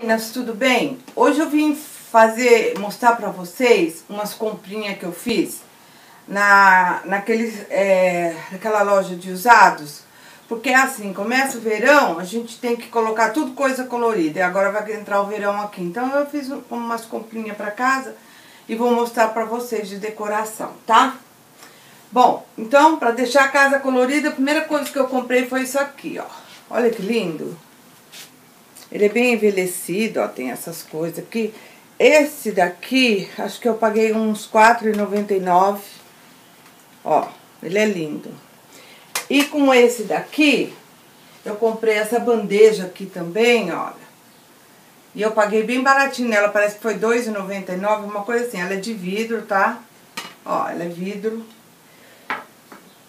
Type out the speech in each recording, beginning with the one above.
Meninas, tudo bem? Hoje eu vim fazer, mostrar pra vocês umas comprinhas que eu fiz na, naquele, é, naquela loja de usados. Porque assim, começa o verão, a gente tem que colocar tudo coisa colorida. E agora vai entrar o verão aqui. Então eu fiz umas comprinhas pra casa e vou mostrar pra vocês de decoração, tá? Bom, então, pra deixar a casa colorida, a primeira coisa que eu comprei foi isso aqui, ó. Olha que lindo. Ele é bem envelhecido, ó, tem essas coisas aqui. Esse daqui, acho que eu paguei uns R$4,99. Ó, ele é lindo. E com esse daqui, eu comprei essa bandeja aqui também, olha. E eu paguei bem baratinho nela, parece que foi R$2,99, uma coisa assim. Ela é de vidro, tá? Ó, ela é vidro.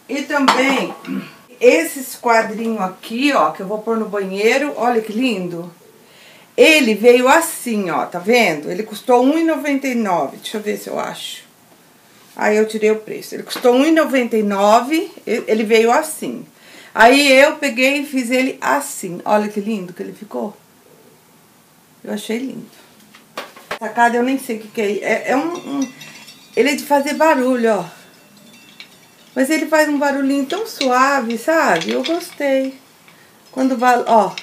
E também esses quadrinhos aqui, ó, que eu vou pôr no banheiro, olha que lindo. Ele veio assim, ó, tá vendo? Ele custou R$1,99, deixa eu ver se eu acho. Aí eu tirei o preço. Ele custou R$1,99, ele veio assim. Aí eu peguei e fiz ele assim. Olha que lindo que ele ficou. Eu achei lindo. Sacada, eu nem sei o que, que é. É, é um, um... Ele é de fazer barulho, ó. Mas ele faz um barulhinho tão suave, sabe? Eu gostei. Quando vai, ó.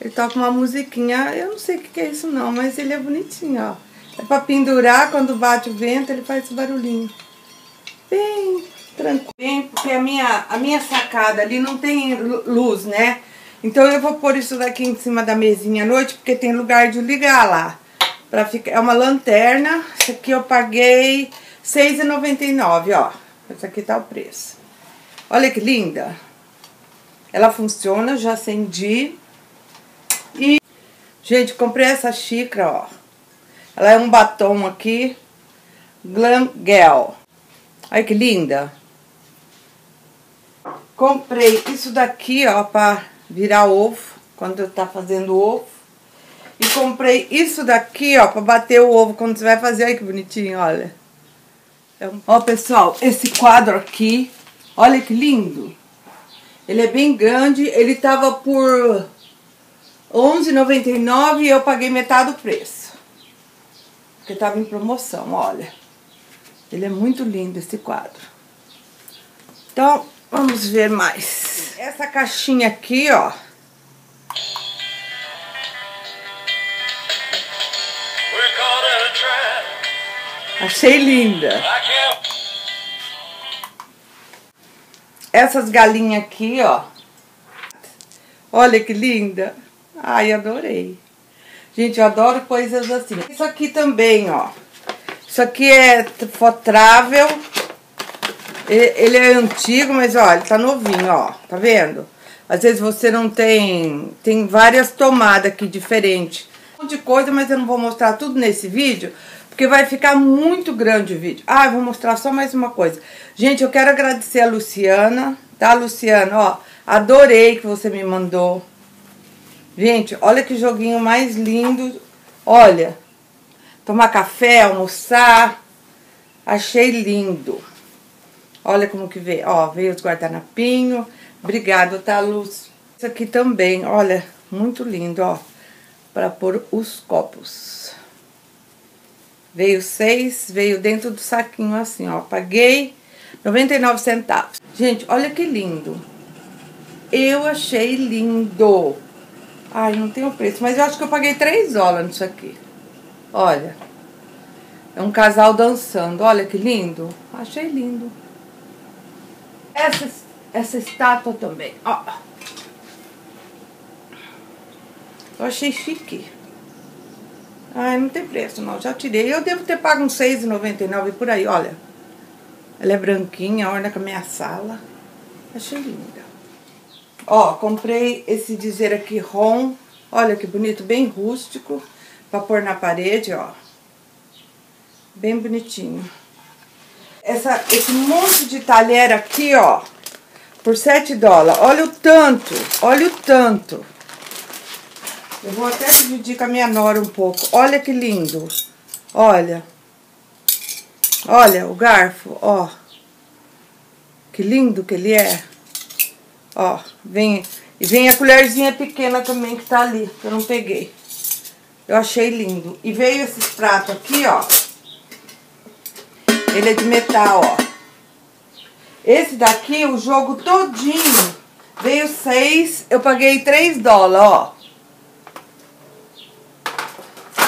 Ele toca uma musiquinha, eu não sei o que é isso não, mas ele é bonitinho, ó. É pra pendurar, quando bate o vento, ele faz esse barulhinho. Bem tranquilo. Bem, porque a minha, a minha sacada ali não tem luz, né? Então eu vou pôr isso daqui em cima da mesinha à noite, porque tem lugar de ligar lá. Pra ficar, é uma lanterna, essa aqui eu paguei R$6,99, ó. Esse aqui tá o preço. Olha que linda. Ela funciona, já acendi. E, gente, comprei essa xícara, ó. Ela é um batom aqui. Glam Gel. Olha que linda. Comprei isso daqui, ó, pra virar ovo, quando tá fazendo ovo. E comprei isso daqui, ó, pra bater o ovo quando você vai fazer. Olha que bonitinho, olha. É ó, pessoal, esse quadro aqui, olha que lindo. Ele é bem grande, ele tava por R$11,99 e eu paguei metade do preço. Porque tava em promoção, olha. Ele é muito lindo esse quadro. Então, vamos ver mais. Essa caixinha aqui, ó. Achei linda. Essas galinhas aqui, ó. Olha que linda. Ai, adorei. Gente, eu adoro coisas assim. Isso aqui também, ó. Isso aqui é fotrável. Ele é antigo, mas olha, tá novinho, ó. Tá vendo? Às vezes você não tem... Tem várias tomadas aqui diferentes. Monte de coisa, mas eu não vou mostrar tudo nesse vídeo porque vai ficar muito grande o vídeo. Ah, eu vou mostrar só mais uma coisa. Gente, eu quero agradecer a Luciana, tá, Luciana? Ó, adorei que você me mandou. Gente, olha que joguinho mais lindo. Olha, tomar café, almoçar. Achei lindo. Olha como que veio. Ó, veio os guardanapinhos. Obrigado, tá, Luz? Isso aqui também, olha, muito lindo, ó. Para pôr os copos. Veio seis, veio dentro do saquinho assim, ó. Paguei 99 centavos. Gente, olha que lindo. Eu achei lindo. Ai, não tem o preço, mas eu acho que eu paguei 3 dólares nisso aqui. Olha. É um casal dançando. Olha que lindo. Achei lindo. Essa, essa estátua também, ó. Eu achei chique. Ai, não tem preço não, já tirei. Eu devo ter pago uns R$6,99 por aí, olha. Ela é branquinha, olha com a minha sala. Achei linda. Ó, comprei esse dizer aqui rom. Olha que bonito, bem rústico. Pra pôr na parede, ó. Bem bonitinho. Essa, esse monte de talher aqui, ó. Por 7 dólares. Olha o tanto, olha o tanto. Eu vou até dividir com a minha nora um pouco. Olha que lindo. Olha. Olha o garfo, ó. Que lindo que ele é. Ó, vem... E vem a colherzinha pequena também que tá ali, que eu não peguei. Eu achei lindo. E veio esses pratos aqui, ó. Ele é de metal, ó. Esse daqui, o jogo todinho, veio seis, eu paguei três dólares, ó.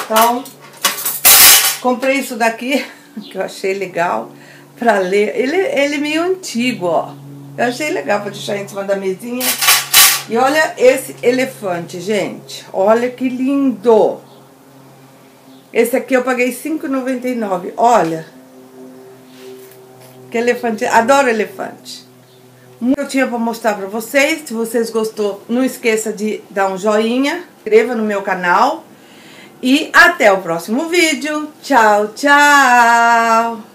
Então, comprei isso daqui, que eu achei legal, pra ler. Ele, ele é meio antigo, ó. Eu achei legal pra deixar em cima da mesinha. E olha esse elefante, gente. Olha que lindo. Esse aqui eu paguei R$5,99. Olha. Que elefante. Adoro elefante. Eu tinha para mostrar para vocês. Se vocês gostou, não esqueça de dar um joinha. Inscreva no meu canal. E até o próximo vídeo. Tchau, tchau.